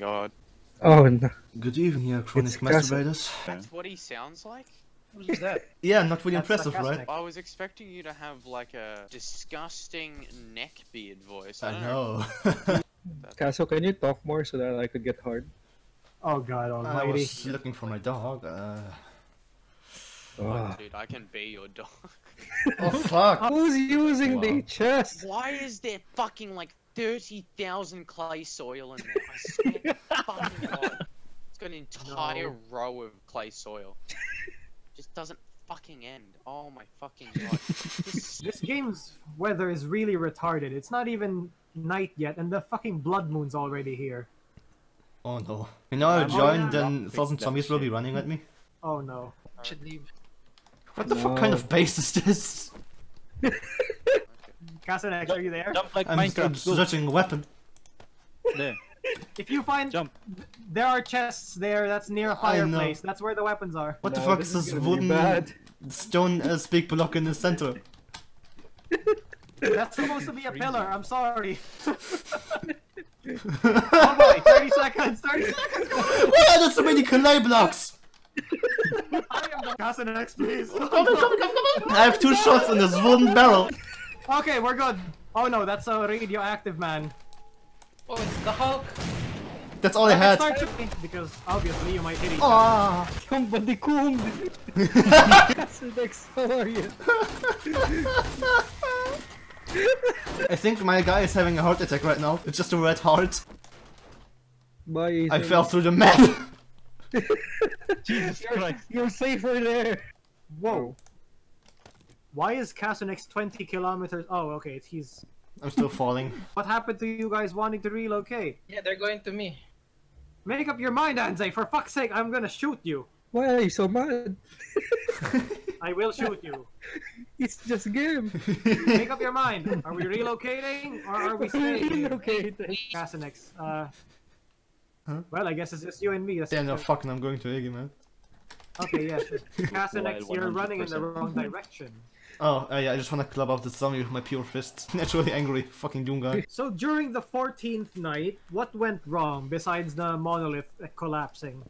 god. Oh no. Good evening, here, chronic It's Cas- masturbators. That's what he sounds like? What was that? Yeah, not really That's impressive, right? I was expecting you to have like a disgusting neckbeard voice. I don't know. know. Caso, can you talk more so that I could get hard? Oh god I almighty. was looking for my dog. Uh... Oh. Dude, I can be your dog. Oh fuck! Who's using Wow. the chest? Why is there fucking like 30,000 clay soil in there? I swear fucking God. It's got an entire No. row of clay soil. Just doesn't fucking end. Oh my fucking god. This This game's weather is really retarded. It's not even night yet, and the fucking blood moon's already here. Oh no. You know, I joined yeah. and thousand zombies will be running at me. Oh no. Should leave. What the fuck kind of base is this? Kasunex, are you there? Jump like I'm, I'm Minecraft. Searching a weapon. There. If you find Jump. there are chests there, that's near a fireplace. That's where the weapons are. What the fuck this is is this wooden bad. stone uh, speak block in the center? That's supposed to be a pillar. I'm sorry. oh boy, 30 seconds. 30 seconds. Why are there so many clay blocks? I am the Kasunex, please. I have two shots in this wooden barrel. Okay, we're good. Oh no, that's a radioactive man. Oh, it's the Hulk. That's all I Okay, had. start shooting, because obviously you might hit each other. Ah! Somebody cool. Kasunex, how are you? I think my guy is having a heart attack right now. It's just a red heart. Bye. I fell through the map. Jesus You're, Christ. you're safer there. Whoa. Why is Kasunex 20 kilometers? Oh, okay, it's- he's. I'm still falling. What happened to you guys wanting to relocate? Yeah, they're going to me. Make up your mind, Anze. For fuck's sake, I'm gonna shoot you. Why are you so mad? I will shoot you. It's just a game. Make up your mind. Are we relocating or are we staying? here? okay. Kasunex. Uh. Huh? Well, I guess it's just you and me. That's Damn, no fucking, I'm going to Iggy, man. Okay, yes. Kasunex, you're running in the wrong direction. Oh, uh, yeah, I just wanna club out the zombie with my pure fist. Naturally angry, fucking Doom guy. So during the 14th night, what went wrong besides the monolith collapsing?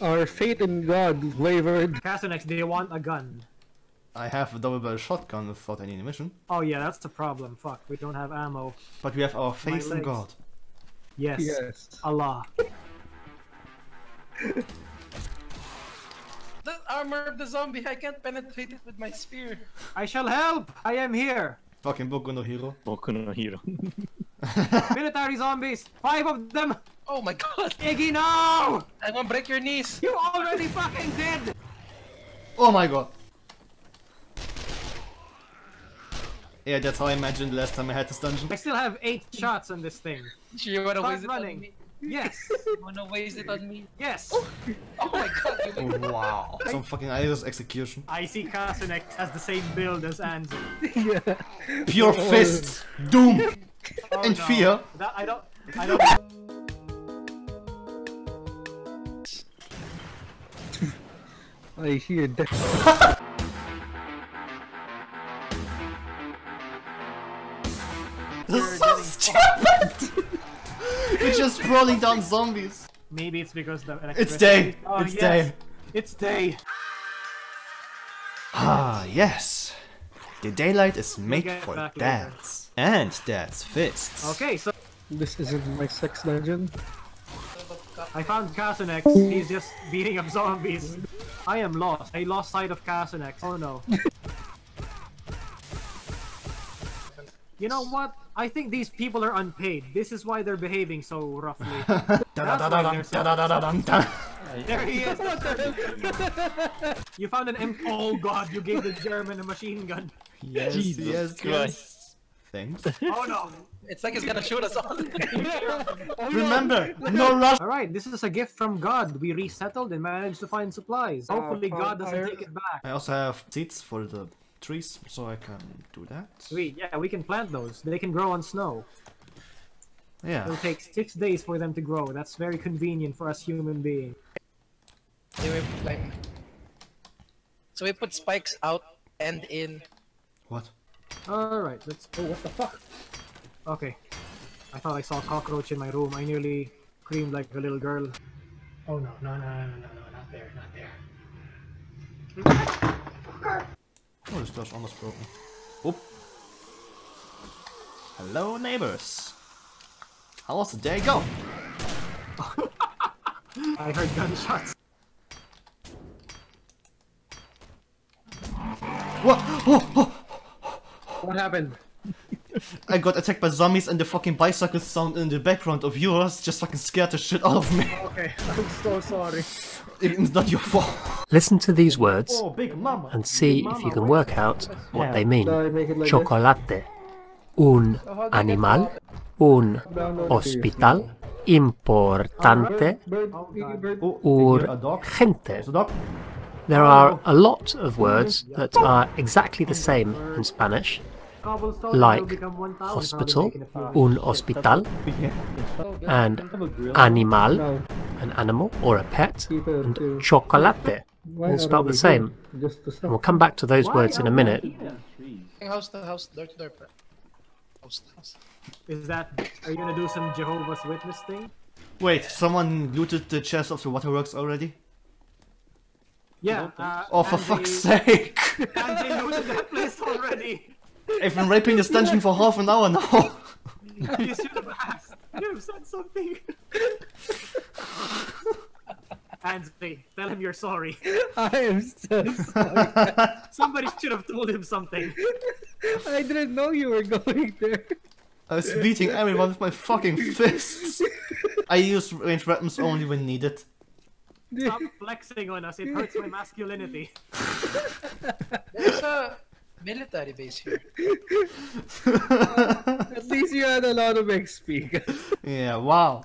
Our faith in God wavered. Kasunex, do you want a gun? I have a double barrel shotgun without any ammunition. Oh yeah, that's the problem. Fuck, we don't have ammo. But we have our faith in. God. Yes. Yes. Allah. The armor of the zombie, I can't penetrate it with my spear. I shall help! I am here! Fucking Boku no Hero. Boku no Hero. Military zombies! Five of them! Oh my god! Iggy, no! I won't break your knees! You already fucking did! Oh my god. Yeah, that's how I imagined the last time I had this dungeon. I still have eight shots on this thing. You wanna Start waste it running. On me? Yes! You wanna waste it on me? Yes! Oh, oh my god! Oh, wow. Some fucking Iris execution. I see Kasunex has the same build as Anzu. yeah. Pure fists, doom, Oh, and no. fear. That, I don't. I don't. I hear that. This is so stupid! We're just rolling down zombies. Maybe it's because the It's day. electricity- Oh, It's yes. day. It's day. Ah, yes. The daylight is made for back later. dads. And dad's fists. Okay, so This isn't my sex dungeon. I found Kasunex. He's just beating up zombies. I am lost. I lost sight of Kasunex. Oh no. You know what? I think these people are unpaid. This is why they're behaving so roughly. There he is. you found an M. Oh god! You gave the German a machine gun. Yes, Jesus yes, Christ. yes. Thanks. Oh no! It's like he's gonna shoot us all. Remember, no rush. All right, this is a gift from God. We resettled and managed to find supplies. Oh, Hopefully, found God doesn't take it back. I also have seats for the trees, so I can do that. Sweet. Yeah, we can plant those. They can grow on snow. Yeah. It'll take six days for them to grow. That's very convenient for us human beings. They were like... So we put spikes out and in. What? All right, let's. Oh, what the fuck? Okay. I thought I saw a cockroach in my room. I nearly screamed like a little girl. Oh no, no, no, no, no, no, no, not there, not there. Oh, this door's almost broken. Oop. Hello, neighbors. How was the day go? I heard gunshots. What? Oh, oh, What happened? I got attacked by zombies and the fucking bicycle sound in the background of yours just fucking scared the shit out of me. Okay, I'm so sorry. It's not your fault. Listen to these words Oh, big mama. and see if you can work out what they mean. Do I make it like Chocolate. Un animal. Un hospital. Importante. Bird, Iggy bird. A dog. Urgente. It's a dog. There are a lot of words that are exactly the same in Spanish, like become 1,000, probably hospital, making a few. un hospital, and animal, an animal or a pet, and chocolate, Why all are spelled the same. here? Just to And we'll come back to those words in a minute. House to house, door to door. pre- House house. Is that, are you gonna do some Jehovah's Witness thing? Wait, someone looted the chest of the waterworks already? Yeah. Uh, Oh, for and fuck's sake! And they looted that place already. I've been raping this dungeon for half an hour now. You should have asked. You have said something. Ansley, tell him you're sorry. I am so sorry. Somebody should have told him something. I didn't know you were going there. I was beating everyone with my fucking fists. I use ranged weapons only when needed. Stop flexing on us. It hurts my masculinity. There's a military base here. At least you had a lot of XP. yeah, wow.